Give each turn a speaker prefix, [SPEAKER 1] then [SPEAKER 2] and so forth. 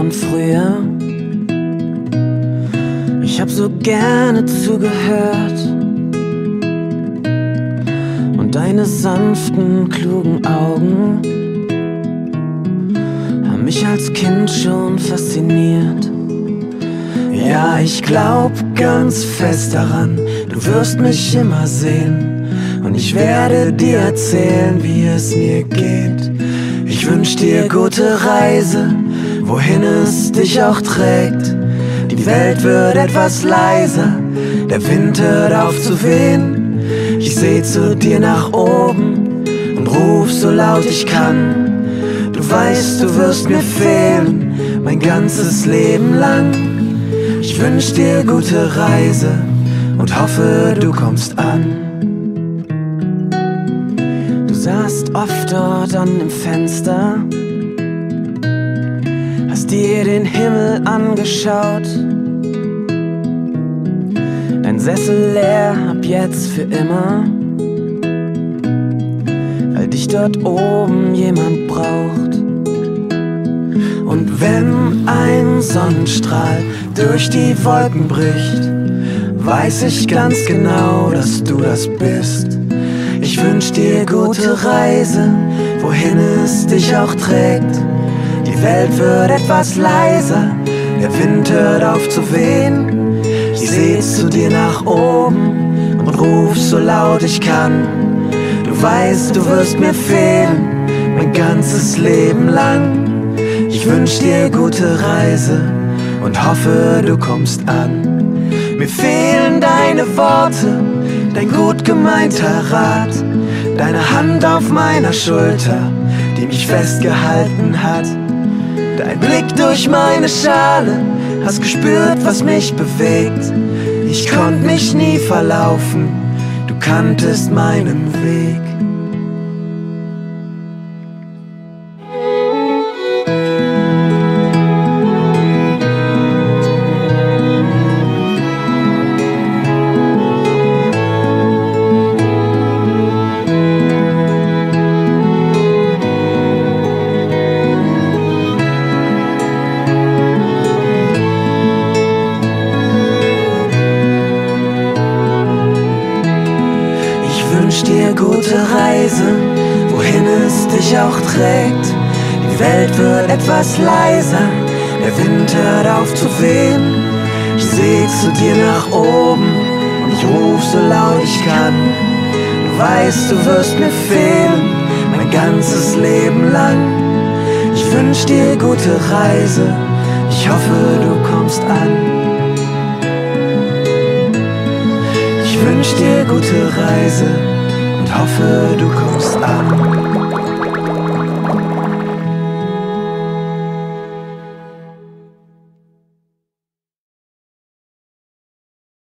[SPEAKER 1] von früher. Ich hab so gerne zugehört. Und deine sanften, klugen Augen haben mich als Kind schon fasziniert. Ja, ich glaub ganz fest daran, du wirst mich immer sehen. Und ich werde dir erzählen, wie es mir geht. Ich wünsch dir gute Reise, wohin es dich auch trägt. Die Welt wird etwas leiser, der Wind hört auf zu wehen. Ich seh zu dir nach oben und ruf so laut ich kann. Du weißt, du wirst mir fehlen, mein ganzes Leben lang. Ich wünsch dir gute Reise und hoffe, du kommst an. Saßt oft dort an dem Fenster, hast dir den Himmel angeschaut. Dein Sessel leer ab jetzt für immer, weil dich dort oben jemand braucht. Und wenn ein Sonnenstrahl durch die Wolken bricht, weiß ich ganz genau, dass du das bist. Ich wünsch dir gute Reise, wohin es dich auch trägt. Die Welt wird etwas leiser, der Wind hört auf zu wehen. Ich seh zu dir nach oben und ruf so laut ich kann. Du weißt, du wirst mir fehlen, mein ganzes Leben lang. Ich wünsch dir gute Reise und hoffe, du kommst an. Mir fehlen deine Worte, dein gut gemeinter Rat, deine Hand auf meiner Schulter, die mich festgehalten hat. Dein Blick durch meine Schale, hast gespürt, was mich bewegt. Ich konnte mich nie verlaufen, du kanntest meinen Weg. Ich wünsch dir gute Reise, wohin es dich auch trägt. Die Welt wird etwas leiser, der Wind hört auf zu wehen. Ich seh zu dir nach oben und ich ruf so laut ich kann. Du weißt, du wirst mir fehlen, mein ganzes Leben lang. Ich wünsch dir gute Reise, ich hoffe, du kommst an. Wünsch dir gute Reise und hoffe, du kommst an.